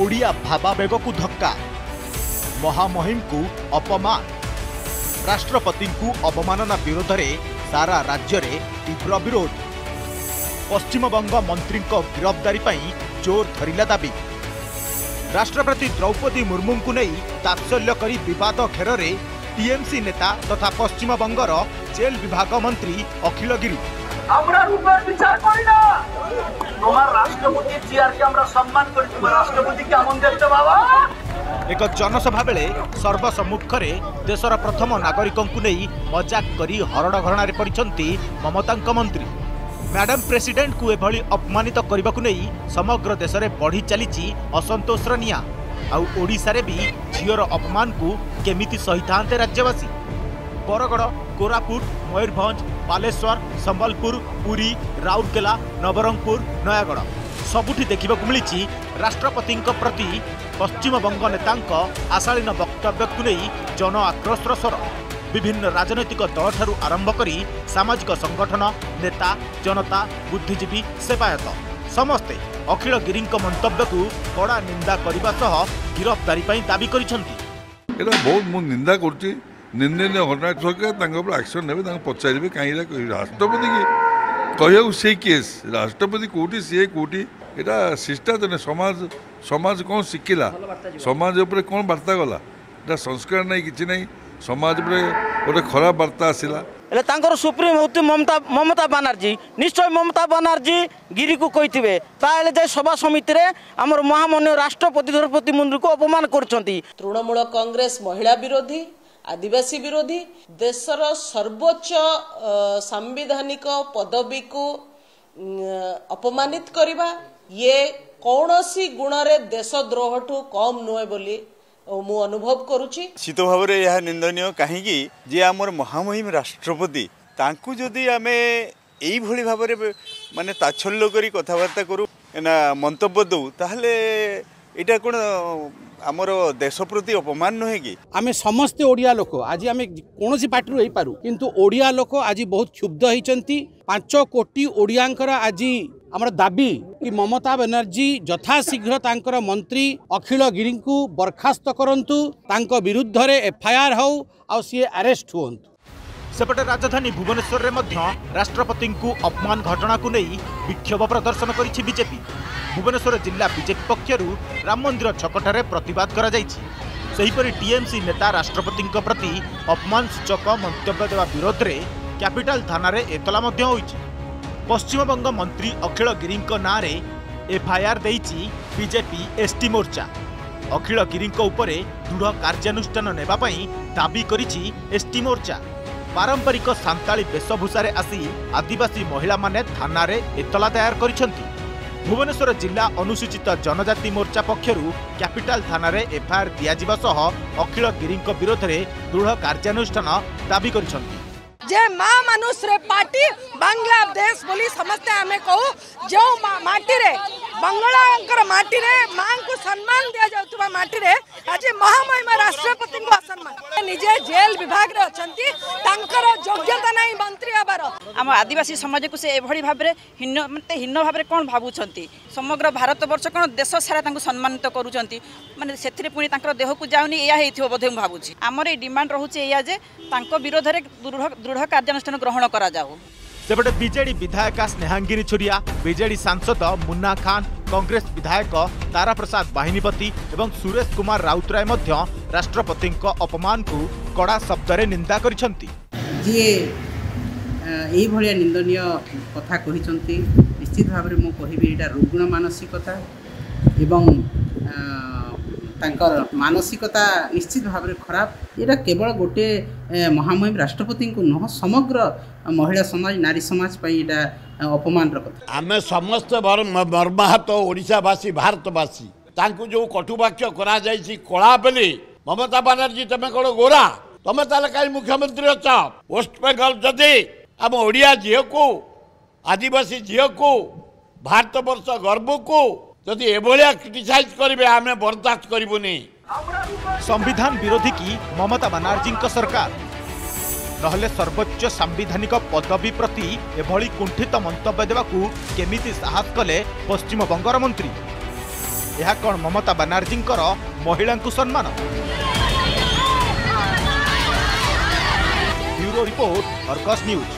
ଓଡ଼ିଆ ଭାବାବେଗକୁ ଧକ୍କା ମହାମହିମକୁ ଅପମାନ ରାଷ୍ଟ୍ରପତିଙ୍କୁ ଅବମାନନା ବିରୋଧରେ ସାରା ରାଜ୍ୟରେ ତୀବ୍ର ବିରୋଧ। ପଶ୍ଚିମବଙ୍ଗ ମନ୍ତ୍ରୀଙ୍କ ଗିରଫଦାରୀ ପାଇଁ ଜୋର ଧରିଲା ଦାବି। ରାଷ୍ଟ୍ରପତି ଦ୍ରୌପଦୀ ମୁର୍ମୁଙ୍କୁ ନେଇ ତାତ୍ସଲ୍ୟ କରି ବିବାଦ ଘେରରେ ଟିଏମ୍ସି ନେତା ତଥା ପଶ୍ଚିମବଙ୍ଗର ଜେଲ୍ ବିଭାଗ ମନ୍ତ୍ରୀ ଅଖିଳ ଗିରି আমরা রূপের বিচার করি না তোমার রাষ্ট্রপতি চেয়ারকে আমরা সম্মান করি তোমার রাষ্ট্রপতি কেমন দেখতে বাবা ଏକ ଜନସଭା ବେଳେ ସର୍ବସମ୍ମୁଖରେ ଦେଶର ପ୍ରଥମ ନାଗରିକଙ୍କୁ ନେଇ ମଜାକ କରି ହରଡ଼ଘରଣାରେ ପଡ଼ିଛନ୍ତି ମମତାଙ୍କ ମନ୍ତ୍ରୀ ମ୍ୟାଡାମ ପ୍ରେସିଡେଣ୍ଟଙ୍କୁ ଏଭଳି ଅପମାନିତ କରିବାକୁ ନେଇ ସମଗ୍ର ଦେଶରେ ବଢ଼ି ଚାଲିଛି ଅସନ୍ତୋଷର ନିଆଁ ଆଉ ଓଡ଼ିଶାରେ ବି ଝିଅର ଅପମାନକୁ କେମିତି ସହିଥାନ୍ତେ ରାଜ୍ୟବାସୀ ବରଗଡ଼ କୋରାପୁଟ ମୟୂରଭଞ୍ଜ ବାଲେଶ୍ୱର ସମ୍ବଲପୁର ପୁରୀ ରାଉରକେଲା ନବରଙ୍ଗପୁର ନୟାଗଡ଼। ସବୁଠି ଦେଖିବାକୁ ମିଳିଛି ରାଷ୍ଟ୍ରପତିଙ୍କ ପ୍ରତି ପଶ୍ଚିମବଙ୍ଗ ନେତାଙ୍କ ଆଶାଳୀନ ବକ୍ତବ୍ୟକୁ ନେଇ ଜନ ଆକ୍ରୋଶର ସ୍ୱର। ବିଭିନ୍ନ ରାଜନୈତିକ ଦଳଠାରୁ ଆରମ୍ଭ କରି ସାମାଜିକ ସଂଗଠନ ନେତା ଜନତା ବୁଦ୍ଧିଜୀବୀ ସେବାୟତ। ସମସ୍ତେ ଅଖିଳ ଗିରିଙ୍କ ମନ୍ତବ୍ୟକୁ କଡ଼ା ନିନ୍ଦା କରିବା ସହ ଗିରଫଦାରୀ ପାଇଁ ଦାବି କରିଛନ୍ତି। এটা ବହୁତ ମୁଁ ନିନ୍ଦା କରୁଛି। ନିନ୍ଦନୀୟ ଘଟଣା ସରକାର ତାଙ୍କ ଉପରେ ଆକ୍ସନ୍ ନେବେ ତାଙ୍କୁ ପଚାରିବେ କାହିଁକି କହିବେ ରାଷ୍ଟ୍ରପତି କି କହିବାକୁ ସେଇ କେସ୍ ରାଷ୍ଟ୍ରପତି କେଉଁଠି ସିଏ କେଉଁଠି ଏଇଟା ଶିଷ୍ଟାଚାର ସମାଜ ସମାଜ କ'ଣ ଶିଖିଲା ସମାଜ ଉପରେ କ'ଣ ବାର୍ତ୍ତା ଗଲା ଏଇଟା ସଂସ୍କାର ନାହିଁ କିଛି ନାହିଁ ସମାଜ ଉପରେ ଗୋଟେ ଖରାପ ବାର୍ତ୍ତା ଆସିଲା। ହେଲେ ତାଙ୍କର ସୁପ୍ରିମ ହେଉଛି ମମତା ମମତା ବାନାର୍ଜୀ ନିଶ୍ଚୟ ମମତା ବାନାର୍ଜୀ ଗିରିକୁ କହିଥିବେ ତାହେଲେ ଯାଇ ସଭା ସମିତିରେ ଆମର ମହାମାନ୍ୟ ରାଷ୍ଟ୍ରପତି ଦ୍ରୌପଦୀ ମୁର୍ମୁଙ୍କୁ ଅପମାନ କରୁଛନ୍ତି। ତୃଣମୂଳ କଂଗ୍ରେସ ମହିଳା ବିରୋଧୀ ଆଦିବାସୀ ବିରୋଧୀ ଦେଶର ସର୍ବୋଚ୍ଚ ସାମ୍ବିଧାନିକ ପଦବୀକୁ ଅପମାନିତ କରିବା ଇଏ କୌଣସି ଗୁଣରେ ଦେଶଦ୍ରୋହଠୁ କମ୍ ନୁହେଁ ବୋଲି ମୁଁ ଅନୁଭବ କରୁଛି ନିଶ୍ଚିତ ଭାବରେ ଏହା ନିନ୍ଦନୀୟ କାହିଁକି ଯେ ଆମର ମହାମହିମ ରାଷ୍ଟ୍ରପତି ତାଙ୍କୁ ଯଦି ଆମେ ଏଇଭଳି ଭାବରେ ମାନେ ତାଚ୍ଛଲ୍ୟ କରି କଥାବାର୍ତ୍ତା କରୁ ନା ମନ୍ତବ୍ୟ ଦେଉ ତାହେଲେ এটা কোন আমার দেশ প্রতি অপমান নুহে কি আমি সমস্তে ওড়িয়া লোক আজ আমি কোণী পার্টি হইপারু কিন্তু ওড়িয়া লোক আজ বহুত ক্ষুব্ধ হয়েছেন পাঁচ কোটি ওড়িয়াঙ্কর আজ আমার দাবি কি মমতা ব্যানার্জী যথাশীঘ্র তাঁর মন্ত্রী অখিল গিরি বরখাস্ত করতু তাঁর বিধে এফআইআর হো আসি আরেস্ট হুম ସେପଟେ ରାଜଧାନୀ ଭୁବନେଶ୍ୱରରେ ମଧ୍ୟ ରାଷ୍ଟ୍ରପତିଙ୍କୁ ଅପମାନ ଘଟଣାକୁ ନେଇ ବିକ୍ଷୋଭ ପ୍ରଦର୍ଶନ କରିଛି ବିଜେପି। ଭୁବନେଶ୍ୱର ଜିଲ୍ଲା ବିଜେପି ପକ୍ଷରୁ ରାମ ମନ୍ଦିର ଛକଠାରେ ପ୍ରତିବାଦ କରାଯାଇଛି। ସେହିପରି ଟିଏମ୍ସି ନେତା ରାଷ୍ଟ୍ରପତିଙ୍କ ପ୍ରତି ଅପମାନ ସୂଚକ ମନ୍ତବ୍ୟ ଦେବା ବିରୋଧରେ କ୍ୟାପିଟାଲ ଥାନାରେ ଏତଲା ମଧ୍ୟ ହୋଇଛି। ପଶ୍ଚିମବଙ୍ଗ ମନ୍ତ୍ରୀ ଅଖିଳ ଗିରିଙ୍କ ନାଁରେ ଏଫ୍ଆଇଆର୍ ଦେଇଛି ବିଜେପି ଏସ୍ଟି ମୋର୍ଚ୍ଚା। ଅଖିଳ ଗିରିଙ୍କ ଉପରେ ଦୃଢ଼ କାର୍ଯ୍ୟାନୁଷ୍ଠାନ ନେବା ପାଇଁ ଦାବି କରିଛି ଏସ୍ଟି ମୋର୍ଚ୍ଚା। ପାରମ୍ପରିକ ସାନ୍ତାଳୀ ବେଶଭୂଷାରେ ଆସି ଆଦିବାସୀ ମହିଳାମାନେ ଥାନାରେ ଏତଲା ଦାୟର କରିଛନ୍ତି। ଭୁବନେଶ୍ୱର ଜିଲ୍ଲା ଅନୁସୂଚିତ ଜନଜାତି ମୋର୍ଚ୍ଚା ପକ୍ଷରୁ କ୍ୟାପିଟାଲ ଥାନାରେ ଏଫ୍ଆଇଆର୍ ଦିଆଯିବା ସହ ଅଖିଳ ଗିରିଙ୍କ ବିରୋଧରେ ଦୃଢ଼ କାର୍ଯ୍ୟାନୁଷ୍ଠାନ ଦାବି କରିଛନ୍ତି। ଯେ ମା ମାନୁଷରେ ପାର୍ଟି ବାଂଲାଦେଶ ବୋଲି ସମସ୍ତେ ଆମେ କହୁ ଯେଉଁ ମାଟିରେ ବଙ୍ଗଳାଙ୍କର ମାଟିରେ ମାଙ୍କୁ ସମ୍ମାନ ଦିଆଯାଉଥିବା ମାଟିରେ ଆଜି ମହାମହିମା ରାଷ୍ଟ୍ରପତିଙ୍କୁ ଅସମ୍ମାନ ନିଜେ ଜେଲ ବିଭାଗରେ ଅଛନ୍ତି। ତାଙ୍କର ଯୋଗ୍ୟତା ନାହିଁ ମନ୍ତ୍ରୀ ହେବାର। ଆମ ଆଦିବାସୀ ସମାଜକୁ ସେ ଏଭଳି ଭାବରେ ହୀନ ମାନେ ହୀନ ଭାବରେ କ'ଣ ଭାବୁଛନ୍ତି? ସମଗ୍ର ଭାରତବର୍ଷ କ'ଣ ଦେଶ ସାରା ତାଙ୍କୁ ସମ୍ମାନିତ କରୁଛନ୍ତି? ମାନେ ସେଥିରେ ପୁଣି ତାଙ୍କର ଦେହକୁ ଯାଉନି ଏଇଆ ହେଇଥିବ ବୋଧେ ମୁଁ ଭାବୁଛି। ଆମର ଏଇ ଡିମାଣ୍ଡ ରହୁଛି ଏଇଆ ଯେ ତାଙ୍କ ବିରୋଧରେ ଦୃଢ଼ ଦୃଢ଼ କାର୍ଯ୍ୟାନୁଷ୍ଠାନ ଗ୍ରହଣ କରାଯାଉ। ସେପଟେ ବିଜେଡି ବିଧାୟିକା ସ୍ନେହାଙ୍ଗିନୀ ଛୁରିଆ ବିଜେଡି ସାଂସଦ ମୁନ୍ନା ଖାନ୍ କଂଗ୍ରେସ ବିଧାୟକ ତାରାପ୍ରସାଦ ବାହିନୀପତି ଏବଂ ସୁରେଶ କୁମାର ରାଉତରାୟ ମଧ୍ୟ ରାଷ୍ଟ୍ରପତିଙ୍କ ଅପମାନକୁ କଡ଼ା ଶବ୍ଦରେ ନିନ୍ଦା କରିଛନ୍ତି। ଯିଏ ଏଇଭଳିଆ ନିନ୍ଦନୀୟ କଥା କହିଛନ୍ତି ନିଶ୍ଚିତ ଭାବରେ ମୁଁ କହିବି ଏଇଟା ରୁଗ୍ଣ ମାନସିକତା ଏବଂ ତାଙ୍କର ମାନସିକତା ନିଶ୍ଚିତ ଭାବରେ ଖରାପ। ଏଇଟା କେବଳ ଗୋଟିଏ ମହାମହିମ ରାଷ୍ଟ୍ରପତିଙ୍କୁ ନୁହଁ ସମଗ୍ର ମହିଳା ସମାଜ ନାରୀ ସମାଜ ପାଇଁ ଏଇଟା ଅପମାନର କଥା ଆମେ ସମସ୍ତେ ମର- ମ- ମର୍ମାହତ ଓଡ଼ିଶାବାସୀ ଭାରତବାସୀ ତାଙ୍କୁ ଯେଉଁ କଟୁବାକ୍ୟ କରାଯାଇଛି କଳା ବୋଲି ମମତା ବାନାର୍ଜୀ ତମେ କ'ଣ ଗୋରା? ତମେ ତାହେଲେ କାହିଁ ମୁଖ୍ୟମନ୍ତ୍ରୀ ଅଛ? ୱେଷ୍ଟବେଙ୍ଗଲ ଯଦି ଆମ ଓଡ଼ିଆ ଝିଅକୁ ଆଦିବାସୀ ଝିଅକୁ ଭାରତବର୍ଷ ଗର୍ବକୁ ଯଦି ଏଭଳିଆ କ୍ରିଟିସାଇଜ୍ କରିବେ ଆମେ ବରଦାସ୍ତ କରିବୁନି। ସମ୍ବିଧାନ ବିରୋଧୀ କି ମମତା ବାନାର୍ଜୀଙ୍କ ସରକାର? ନହେଲେ ସର୍ବୋଚ୍ଚ ସାମ୍ବିଧାନିକ ପଦବୀ ପ୍ରତି ଏଭଳି କୁଣ୍ଠିତ ମନ୍ତବ୍ୟ ଦେବାକୁ କେମିତି ସାହସ କଲେ ପଶ୍ଚିମବଙ୍ଗର ମନ୍ତ୍ରୀ? ଏହା କ'ଣ ମମତା ବାନାର୍ଜୀଙ୍କର ମହିଳାଙ୍କୁ ସମ୍ମାନ? Bureau report Argus news.